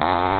Ah